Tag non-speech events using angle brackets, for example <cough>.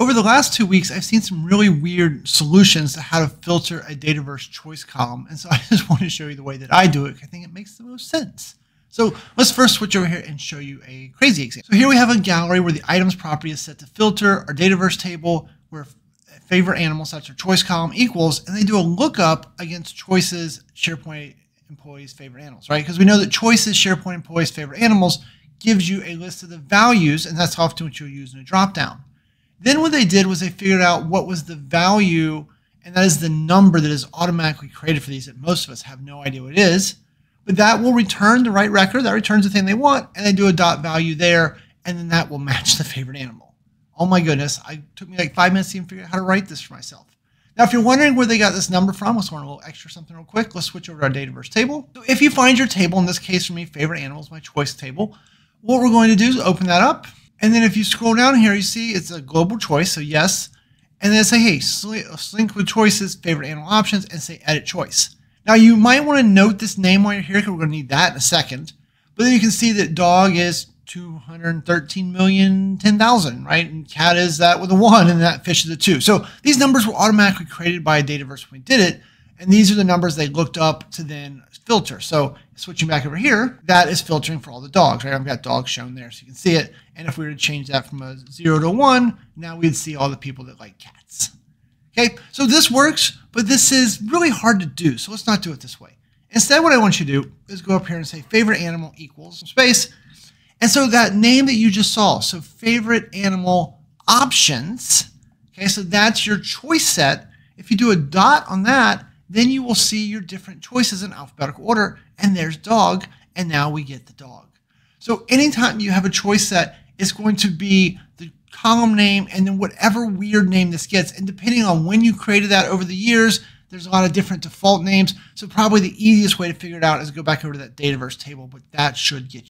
Over the last two weeks, I've seen some really weird solutions to how to filter a Dataverse choice column. And so I just <laughs> want to show you the way that I do it. I think it makes the most sense. So let's first switch over here and show you a crazy example. So here we have a gallery where the items property is set to filter our Dataverse table where favorite animal sets or choice column equals, and they do a lookup against choices SharePoint employees' favorite animals, right? Because we know that choices SharePoint employees' favorite animals gives you a list of the values, and that's often what you'll use in a dropdown. Then what they did was they figured out what was the value, and that is the number that is automatically created for these that most of us have no idea what it is. But that will return the right record, that returns the thing they want, and they do a dot value there, and then that will match the favorite animal. Oh my goodness, I took me like five minutes to even figure out how to write this for myself. Now, if you're wondering where they got this number from, let's learn a little extra something real quick. Let's switch over to our Dataverse table. So if you find your table, in this case for me, favorite animals, my choice table, what we're going to do is open that up. And then if you scroll down here, you see it's a global choice, so yes. And then say, hey, sync with choices, favorite animal options, and say edit choice. Now you might want to note this name while you're here because we're going to need that in a second. But then you can see that dog is 213 million 10,000, right? And cat is that with a one and that fish is a two. So these numbers were automatically created by Dataverse when we did it. And these are the numbers they looked up to then filter. So switching back over here, that is filtering for all the dogs, right? I've got dogs shown there so you can see it. And if we were to change that from a zero to one, now we'd see all the people that like cats. Okay, so this works, but this is really hard to do. So let's not do it this way. Instead, what I want you to do is go up here and say favorite animal equals space. And so that name that you just saw, so favorite animal options, okay, so that's your choice set. If you do a dot on that, then you will see your different choices in alphabetical order, and there's dog, and now we get the dog. So anytime you have a choice set, it's going to be the column name and then whatever weird name this gets. And depending on when you created that over the years, there's a lot of different default names. So probably the easiest way to figure it out is go back over to that Dataverse table, but that should get you.